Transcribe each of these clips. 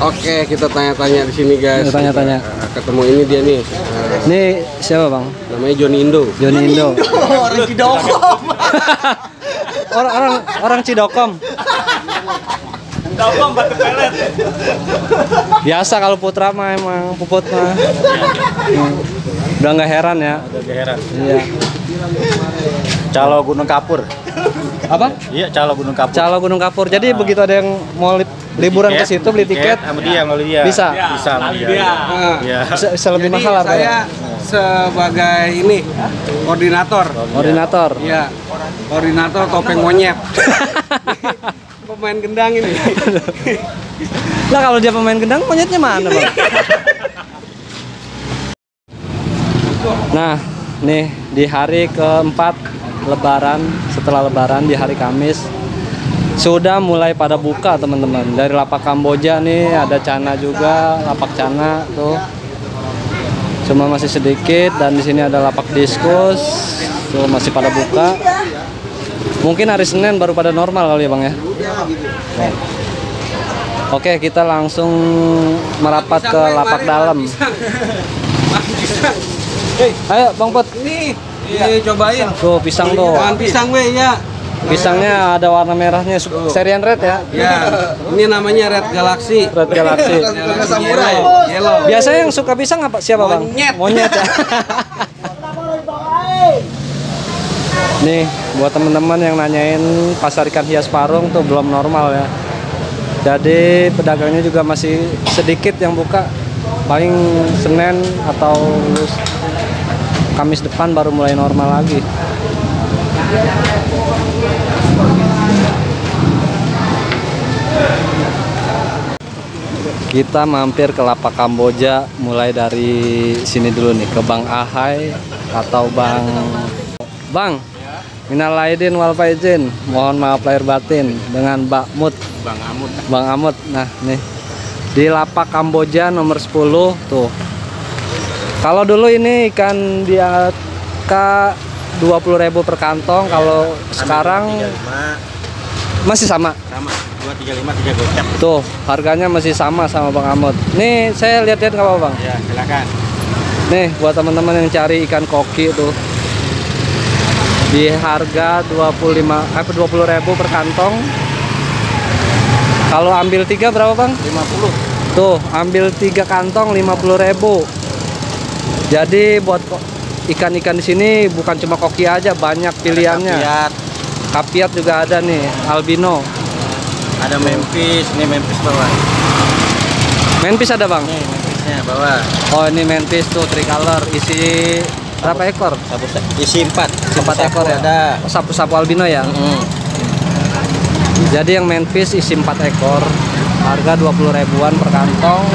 Oke, kita tanya-tanya di sini guys. Kita tanya-tanya. Uh, ketemu ini dia nih. Uh, Ini siapa bang? namanya Johnny Indo. Joni Indo. orang orang orang Cidokom. Biasa kalau Putra mah emang puput mah. Hmm. Udah nggak heran ya. Gak heran. Iya. Calo Gunung Kapur. Apa? Iya, calo Gunung Kapur. Calo Gunung Kapur. Jadi begitu ada yang mau li- liburan ke situ beli tiket, sama dia, melalui dia. Bisa? Bisa sama dia. Ah, Iya. bisa, bisa lebih Jadi mahal apa saya ya? sebagai ini koordinator. Koordinator. Iya, koordinator topeng monyet. Pemain gendang ini. Lah kalau dia pemain gendang monyetnya mana bang? Nah, nih di hari keempat Lebaran, setelah Lebaran di hari Kamis sudah mulai pada buka teman-teman. Dari lapak Kamboja nih ada Cana juga, lapak Cana tuh. Cuma masih sedikit dan di sini ada lapak diskus, tuh masih pada buka. Mungkin hari Senin baru pada normal kali ya bang ya. Oke, kita langsung merapat ke lapak dalam. Ayo, Bang Pot. Ini, ini cobain. Tuh, pisang tuh. Makan pisang we ya. Pisangnya ada warna merahnya, serian red ya. Ya, ini namanya Red Galaxy. Red Galaxy. Samurai. Yellow. Biasanya yang suka pisang apa siapa, Bang? Monyet. Monyet ya. Nih, buat teman-teman yang nanyain pasar ikan hias Parung tuh belum normal ya. Jadi pedagangnya juga masih sedikit yang buka. Paling Senin atau Kamis depan baru mulai normal lagi. Kita mampir ke lapak Kamboja mulai dari sini dulu nih ke Bang Ahai atau Bang Bang Minal aidin wal faizin. Mohon maaf lahir batin dengan Mbak Mut. Bang Amut. Bang Amut. Nah, nih. Di lapak Kamboja nomor 10 tuh. Kalau dulu ini ikan di angka 20.000 per kantong, kalau sekarang 35 masih sama. sama 235 3 gocap. Tuh, harganya masih sama sama Bang Amut. Nih, saya lihat-lihat nggak apa-apa, Bang? Ya, silakan. Nih, buat teman-teman yang cari ikan koki tuh. Di harga 25 apa 20.000 per kantong. Kalau ambil tiga berapa, Bang? 50. Tuh, ambil tiga kantong 50.000. Jadi buat ikan-ikan di sini bukan cuma koki aja, banyak pilihannya. Lihat, Kapiat juga ada nih, albino. ada Memphis, ini Memphis bawah. Menpis ada, Bang? Nih, Memphisnya bawah. Oh, ini menpis tuh tricolor isi berapa ekor? Sabu isi 4. Empat ekor ya? ada. Oh, sapu-sapu albino ya. Mm. Jadi yang menpis isi 4 ekor. Harga 20 ribuan per kantong.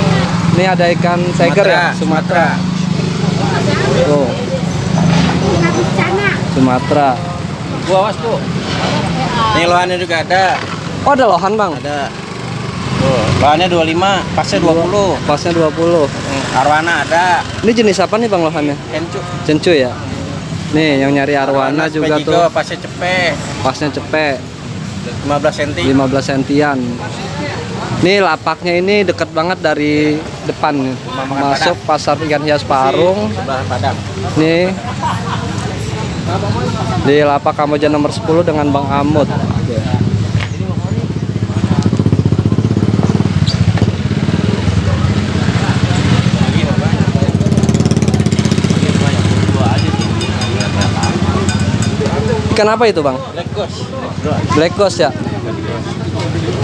Ini ada ikan tiger ya, Sumatera. Tuh. Sumatera. Gua awas tuh. Nih lohannya juga ada. Oh, ada lohan, Bang. Ada. Tuh, lohannya 25, pasnya 20. Pasnya 20. Hmm, Arwana ada. Ini jenis apa nih Bang lohannya? Kencu. Cencu ya? Nih, yang nyari arwana juga Spejigo, tuh pasnya cepet. pasnya cepet 15 cm. 15 sentian. Nih lapaknya ini deket banget dari depan Masuk pasar ikan hias Parung. Nih. Di lapak Kamboja nomor 10 dengan Bang Amut. Ikan apa itu, Bang? Black Ghost. Black Ghost ya?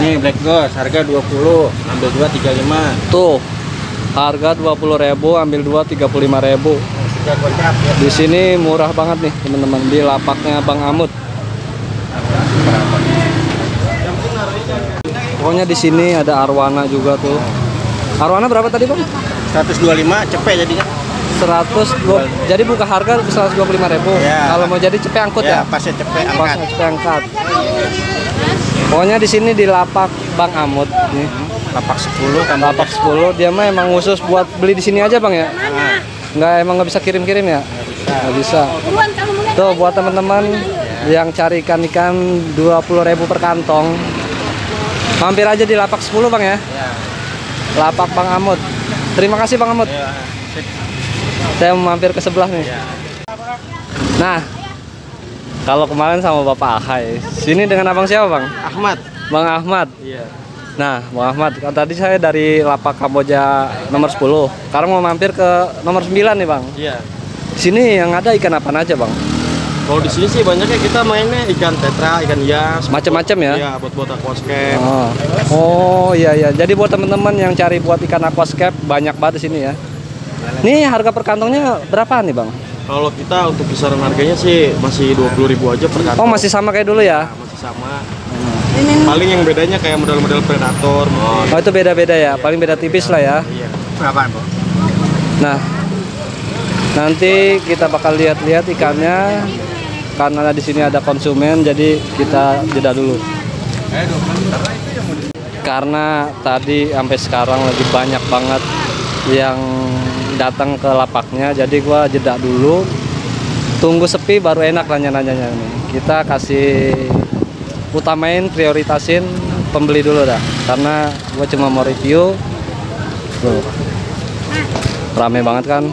Nih Black Ghost harga 20, ambil 2 35. Tuh. Harga 20.000, ambil 2 35.000. Tiga gocap ya. Di sini murah banget nih, teman-teman. Di lapaknya Bang Amut. Pokoknya di sini ada arwana juga tuh. Arwana berapa tadi, Bang? 125 cepet jadinya. 100 jadi buka harga 125.000. Ya. Kalau mau jadi cepet angkut ya. Ya, pasnya cepet Pas angkat. cepet angkat. Pokoknya di sini di lapak Bang Amut nih. Lapak 10 kan Lapak 10 dia mah emang khusus buat beli di sini aja, Bang ya? Nah, Nggak emang nggak bisa kirim-kirim ya? Nggak bisa. Tuh buat teman-teman yang cari ikan-ikan 20.000 per kantong. Mampir aja di lapak 10 bang ya. Ya. Lapak Bang Amut. Terima kasih Bang Amut. Ya. Saya mau mampir ke sebelah nih. Ya. Nah, kalau kemarin sama Bapak Ahai, sini dengan abang siapa bang? Ahmad. Bang Ahmad. Iya. Nah, Bang Ahmad, kan tadi saya dari lapak Kamboja nomor 10. Sekarang mau mampir ke nomor 9 nih bang. Iya. Sini yang ada ikan apa aja bang? Kalau di sini sih banyaknya kita mainnya ikan tetra, ikan hias, Macam-macam ya? Iya, buat buat aquascape. Oh. oh iya iya. Jadi buat teman-teman yang cari buat ikan aquascape banyak banget di sini ya. Nih harga per kantongnya berapa nih bang? Kalau kita untuk kisaran harganya sih masih 20.000 aja per kantong. Oh masih sama kayak dulu ya? masih sama. Paling yang bedanya kayak model-model predator. mungkin. Oh itu beda-beda ya, paling beda tipis lah ya. Iya. Berapaan, Bu? Nah, nanti kita bakal lihat-lihat ikannya karena di sini ada konsumen, jadi kita jeda dulu. Karena tadi sampai sekarang lagi banyak banget yang datang ke lapaknya, jadi gua jeda dulu. Tunggu sepi baru enak nanya-nanyanya nih. Kita kasih utamain prioritasin pembeli dulu dah, karena gua cuma mau review. Tuh. Rame banget kan?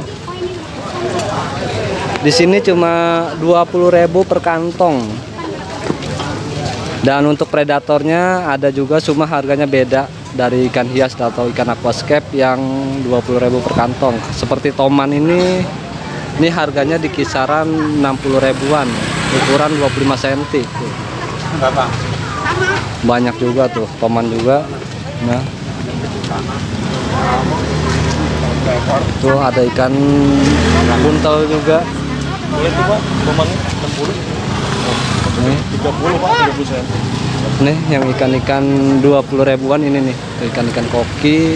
Di sini cuma 20.000 per kantong. Dan untuk predatornya ada juga cuma harganya beda dari ikan hias atau ikan aquascape yang 20.000 per kantong. Seperti toman ini ini harganya di kisaran 60 ribuan, ukuran 25 cm. Berapa? Banyak juga tuh, toman juga. Nah. Tuh ada ikan buntel juga. Boleh tuh, Pak. Tomannya 60. Nih. 30, Pak. 30 sen. Nih yang ikan-ikan 20 ribuan ini nih, Tuh, ikan-ikan koki.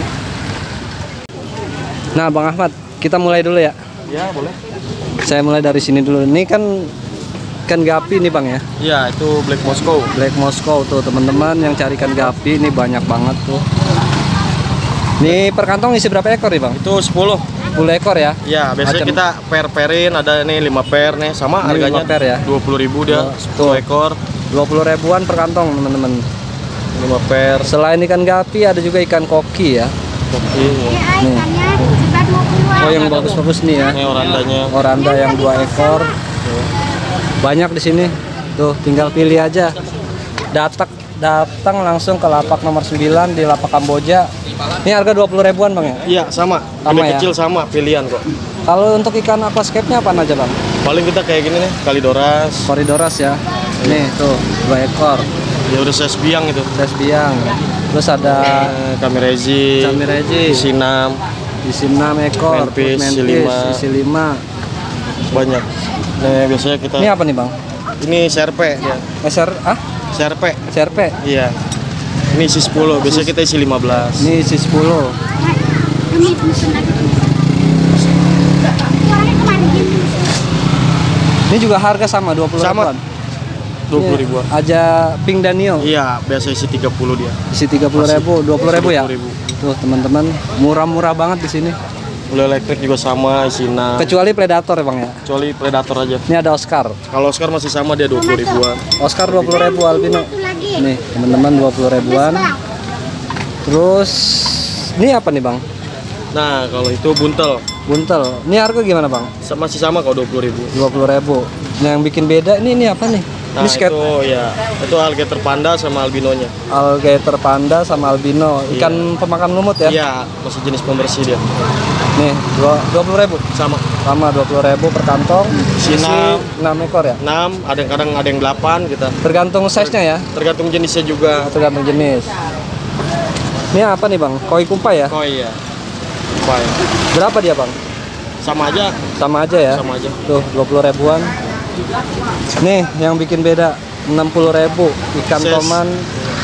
Nah, Bang Ahmad, kita mulai dulu ya. Ya, boleh. Saya mulai dari sini dulu. Ini kan ikan gapi nih, Bang ya. Iya, itu Black Moscow. Black Moscow tuh, teman-teman yang cari ikan gapi ini banyak banget tuh. Nih per kantong isi berapa ekor nih, Bang? Itu 10. 10 ekor ya. Ya, biasanya Macam- kita per-perin ada nih 5 per nih sama Ini harganya per ya? 20.000 dia, Oh, 10 ekor, 20 ribuan per kantong, teman-teman. 5 per. Selain ikan gapi ada juga ikan koki ya. Koki. Nih. Oh, yang bagus-bagus nih ya. Ini orandanya. Oranda yang dua ekor. Banyak di sini. Tuh, tinggal pilih aja. Datang datang langsung ke lapak nomor 9 di lapak Kamboja. Ini harga 20 ribuan, Bang ya. Iya, sama. Sama Gede ya? kecil sama pilihan kok. Kalau untuk ikan aquascape-nya apa aja, Bang? Paling kita kayak gini nih, kalidoras. Koridoras ya. Nih, tuh, dua ekor. Ya udah saya biang itu. Tes biang. Terus ada Eh, Kamirezi, Samirezi, Sinam, isi 6 ekor, Manfish, terus isi lima. isi 5. banyak. Nih biasanya kita Ini apa nih, Bang? ini serpe ya. SR ah? Serpe. CRP. Iya. Ini isi 10, biasanya kita isi 15. Ini isi 10. Ini juga harga sama 20 Sama. ribuan. 20 ribuan. Aja Pink Danio Iya, biasa isi 30 dia. isi 30 ribu, 20 ribu ya. 20.000. Tuh teman-teman, murah-murah banget di sini. Mulai elektrik juga sama, isi 6. Kecuali Predator ya bang ya. Kecuali predator aja. Ini ada Oscar. Kalau Oscar masih sama dia 20 ribuan. Oscar 20 ribu albino. Nih teman-teman 20 ribuan. Terus ini apa nih bang? Nah, kalau itu buntel Buntel. Ini harga gimana bang? masih sama kok 20 ribu. 20 ribu. Nah, yang bikin beda ini ini apa nih? Nah, ini skate itu ya, itu alligator panda sama albinonya. alligator panda sama albino. Ikan pemakan lumut ya? Iya, masih jenis pembersih dia. Nih, dua- 20 ribu. Sama. Sama 20 ribu per kantong. Isi enam. 6 ekor ya? 6, ada yang kadang ada yang 8 kita. Tergantung size-nya ya? Tergantung jenisnya juga. Tergantung jenis. Ini apa nih bang? Koi kumpai ya? Iya. Apa ya? Berapa dia bang? Sama aja, Sama aja ya? sama aja. Tuh 20 ribuan. Nih yang bikin beda 60 ribu ikan Size. toman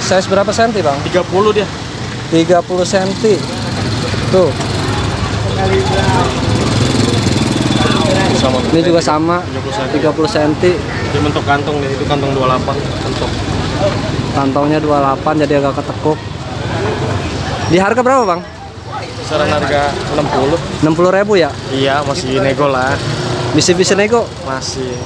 size berapa senti bang? 30 dia. 30 senti. Tuh Sama. ini juga sama 30 cm. 30 senti. Dia bentuk kantong deh, itu kantong 28 bentuk. Kantongnya 28 jadi agak ketekuk. Di harga berapa bang? Kisaran harga 60. 60 ribu ya? Iya, masih nego lah. Bisa-bisa nego. Masih.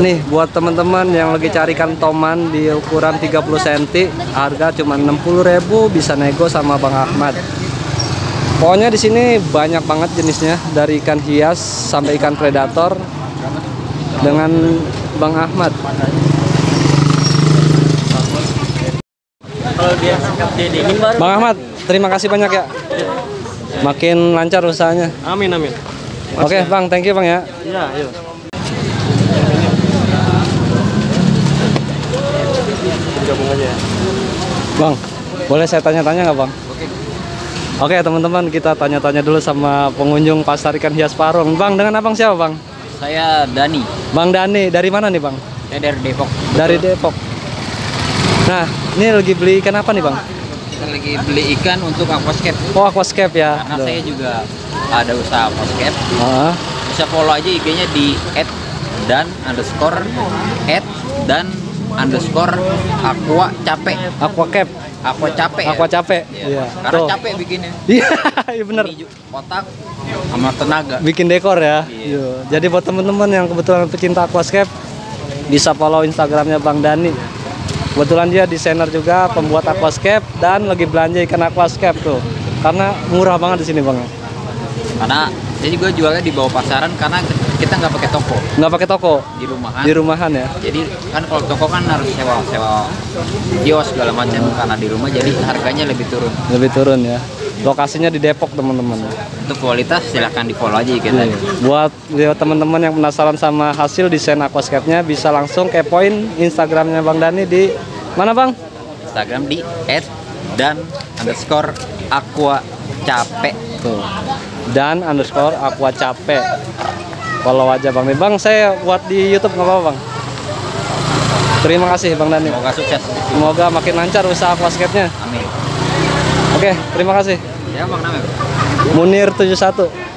Nih buat teman-teman yang lagi cari ikan toman di ukuran 30 cm, harga cuma 60.000 bisa nego sama Bang Ahmad. Pokoknya di sini banyak banget jenisnya dari ikan hias sampai ikan predator dengan Bang Ahmad. Kalau dia. Bang Ahmad, terima kasih banyak ya. Makin lancar usahanya. Amin amin. Oke, Bang, thank you Bang ya. Iya, aja ya. Bang, boleh saya tanya-tanya nggak Bang? Oke. teman-teman kita tanya-tanya dulu sama pengunjung pasar ikan hias Parung. Bang, dengan abang siapa Bang? Saya Dani, Bang Dani, dari mana nih Bang? saya dari Depok. Dari Depok. Nah, ini lagi beli ikan apa nih Bang? Kita lagi beli ikan untuk aquascape. Oh, aquascape ya. Karena Tuh. saya juga ada usaha aquascape. Ah, Bisa follow aja IG-nya di dan underscore dan underscore aqua capek. aquacape, Aqua capek. ya? aqua capek. Iya. Iya. Karena Tuh. capek bikinnya. Iya, iya bener. Ini otak sama tenaga. bikin dekor ya. Iya. Iya. Jadi buat teman-teman yang kebetulan pecinta aquascape bisa follow Instagramnya Bang Dani. Kebetulan dia desainer juga, pembuat aquascape dan lagi belanja ikan aquascape tuh. Karena murah banget di sini bang. Karena saya juga jualnya di bawah pasaran karena kita nggak pakai toko Nggak pakai toko, di rumahan. di rumahan ya. Jadi kan kalau toko kan harus sewa sewa kios segala macam karena di rumah jadi harganya lebih turun. Lebih turun ya. Lokasinya di Depok teman-teman. Untuk kualitas silahkan di follow aja kita. Iya. Buat buat teman-teman yang penasaran sama hasil desain aquascape-nya bisa langsung kepoin Instagramnya Bang Dani di mana bang? Instagram di dan underscore aqua capek. Tuh. Dan underscore aqua capek. Follow aja bang. Bang saya buat di YouTube nggak apa-apa bang. Terima kasih bang Dani. Semoga sukses. Semoga makin lancar usaha aquascape-nya. Amin. Oke, terima kasih. Ya bang. Munir 71.